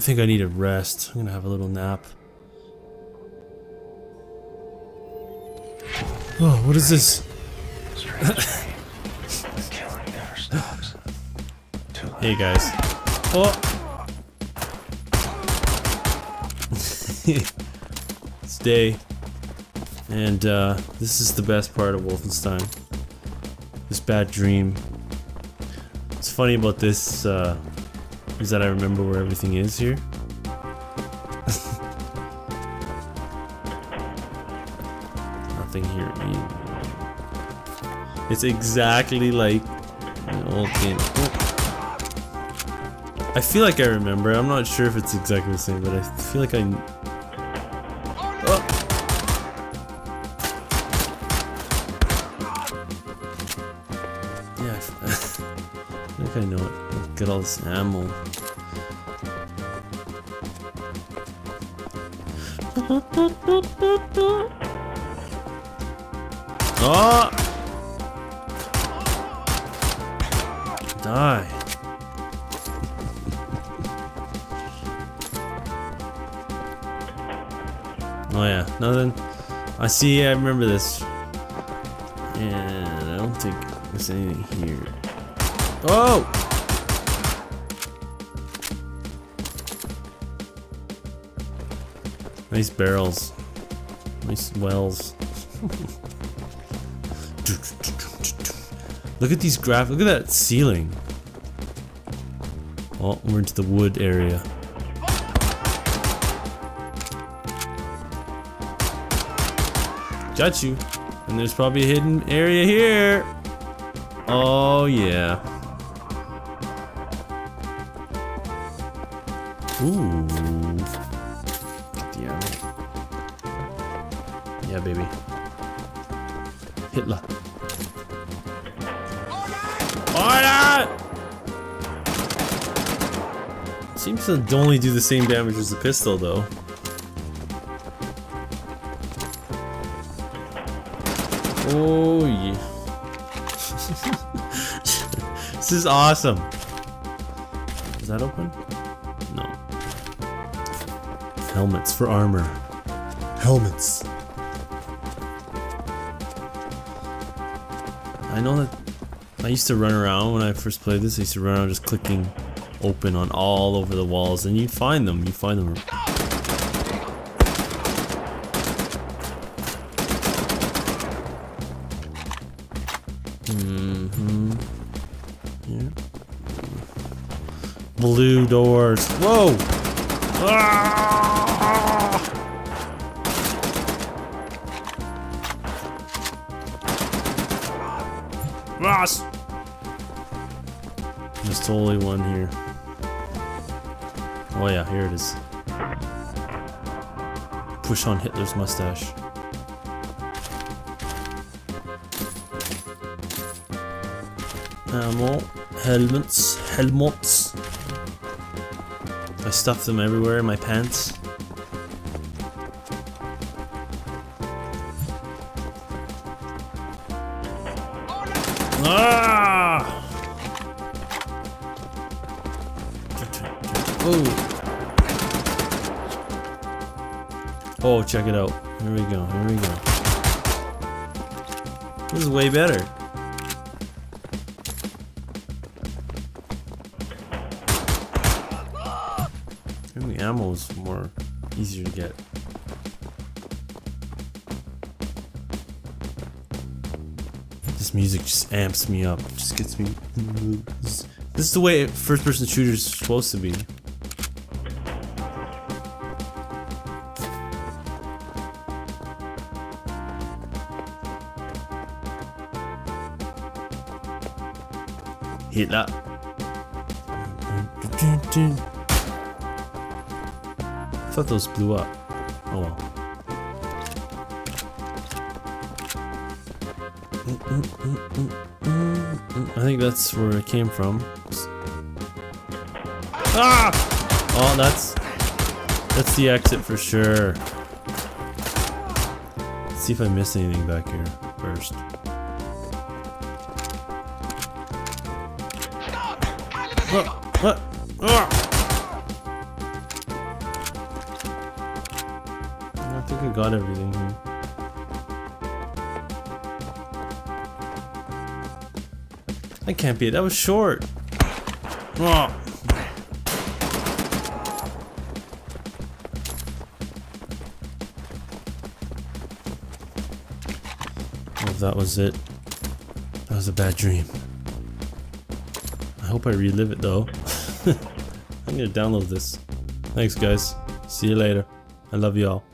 think I need a rest. I'm gonna have a little nap. Oh, what is this? hey guys. Oh! it's day. And uh, this is the best part of Wolfenstein. This bad dream. What's funny about this uh, is that I remember where everything is here. Nothing here either. It's exactly like the old game. I feel like I remember. I'm not sure if it's exactly the same, but I feel like I. Oh. Yeah, I think I know it. Get all this ammo. Oh! Die. Oh yeah, nothing. I see, I remember this. And I don't think there's anything here. Oh! Nice barrels. Nice wells. Look at these graphics. Look at that ceiling. Oh, we're into the wood area. Got you. And there's probably a hidden area here. Oh, yeah. Ooh. Yeah. Yeah, baby. Hitler. Order! Seems to only do the same damage as the pistol, though. Oh yeah. this is awesome. Is that open? Helmets for armor. Helmets. I know that I used to run around when I first played this. I used to run around just clicking open on all over the walls, and you'd find them. You find them. Mm-hmm. Yeah. Blue doors. Whoa! Ah! Ross! There's totally one here. Oh yeah, here it is. Push on Hitler's mustache. Ammo, helmets, helmets. I stuff them everywhere in my pants. Ah! Oh. Oh, check it out. Here we go. Here we go. This is way better. Maybe the ammo is more easier to get. Music just amps me up. Just gets me. This, is the way first-person shooters are supposed to be. Hitler. I thought those blew up. Oh well. I think that's where it came from. Ah! Oh, that's that's the exit for sure. Let's see if I miss anything back here first. What? What? Ah! I think I got everything here. That can't be it. That was short. Oh. Oh, that was it. That was a bad dream. I hope I relive it though. I'm gonna download this. Thanks guys. See you later. I love you all.